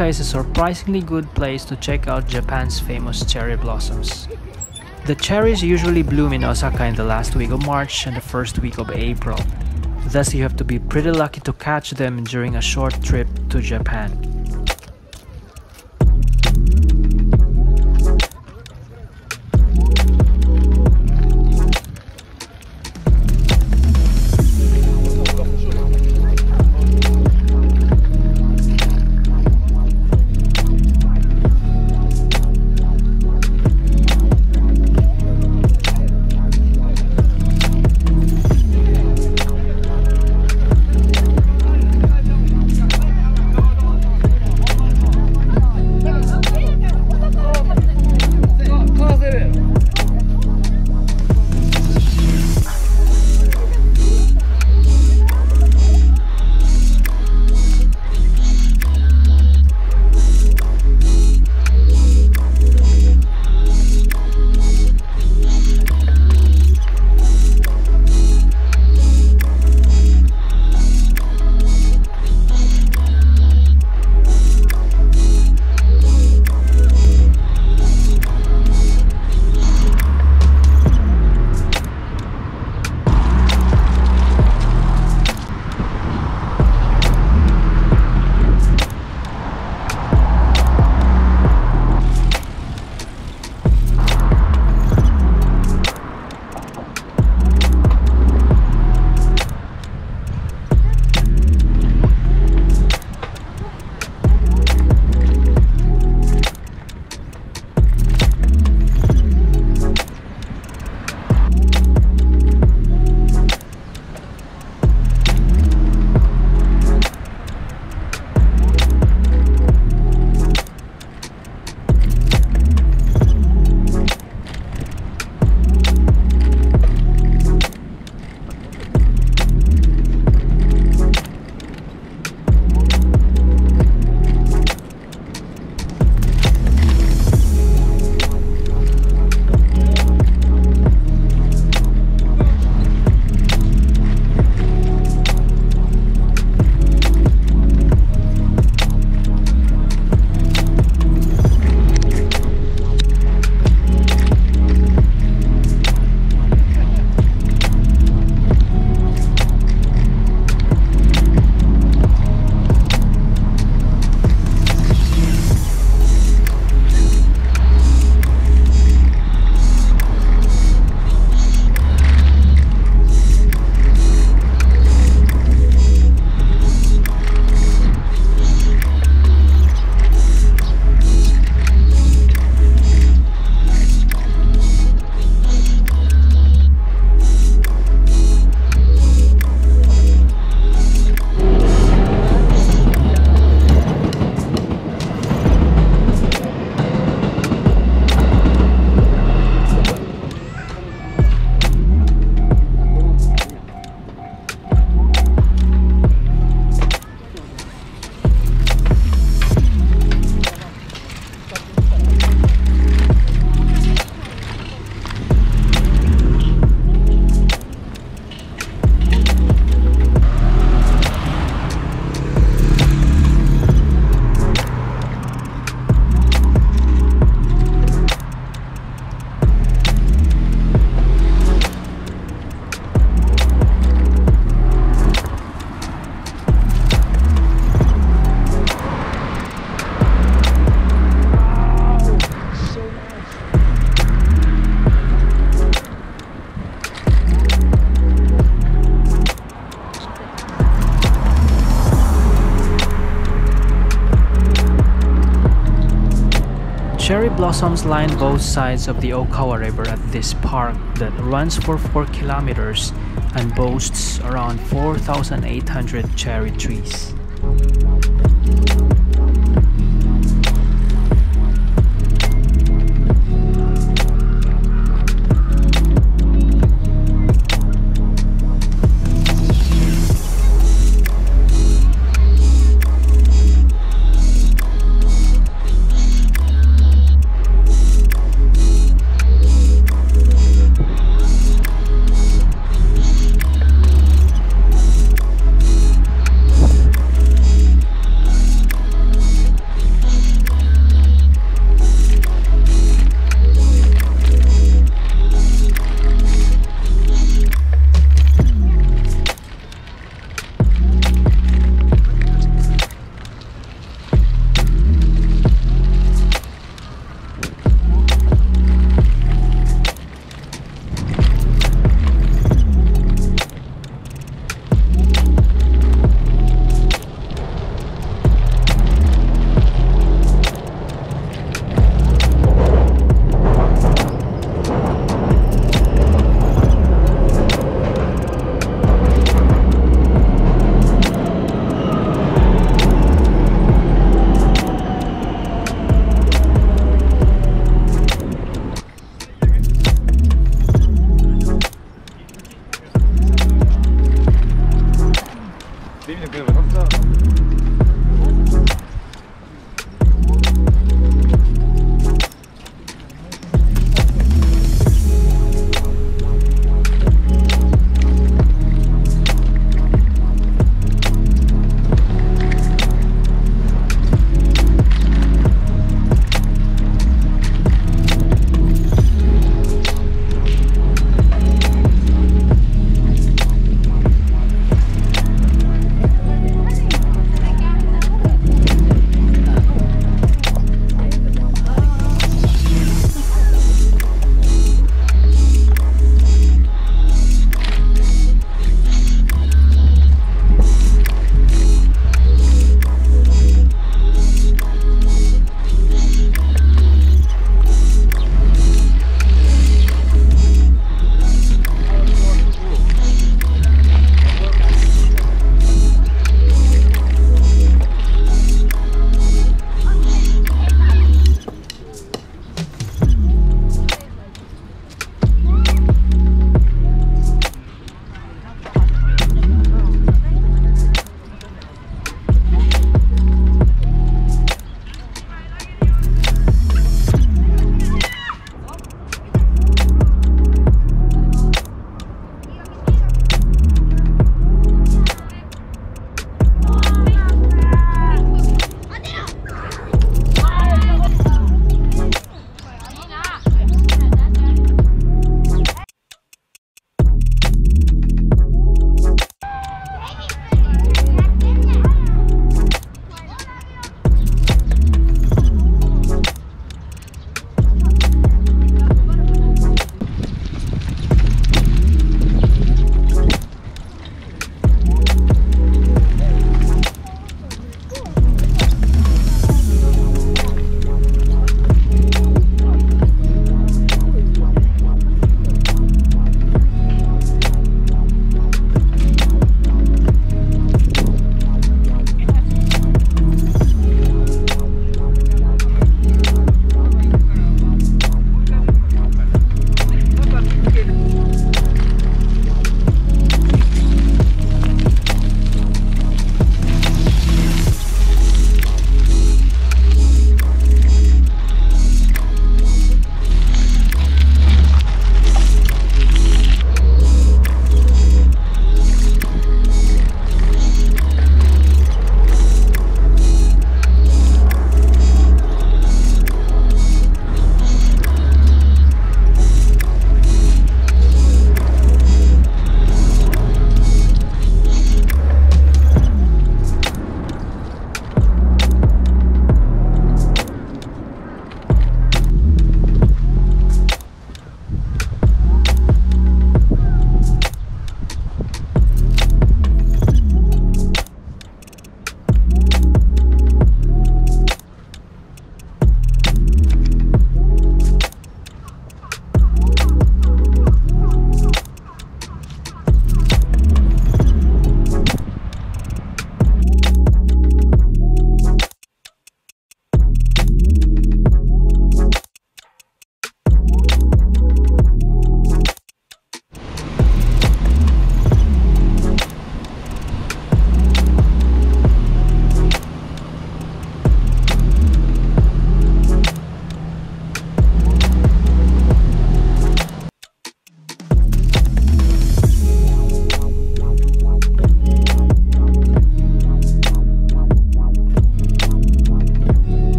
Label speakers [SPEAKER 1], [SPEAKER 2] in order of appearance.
[SPEAKER 1] Osaka is a surprisingly good place to check out Japan's famous cherry blossoms. The cherries usually bloom in Osaka in the last week of March and the first week of April. Thus, you have to be pretty lucky to catch them during a short trip to Japan. Blossoms line both sides of the Okawa River at this park that runs for 4 kilometers and boasts around 4,800 cherry trees.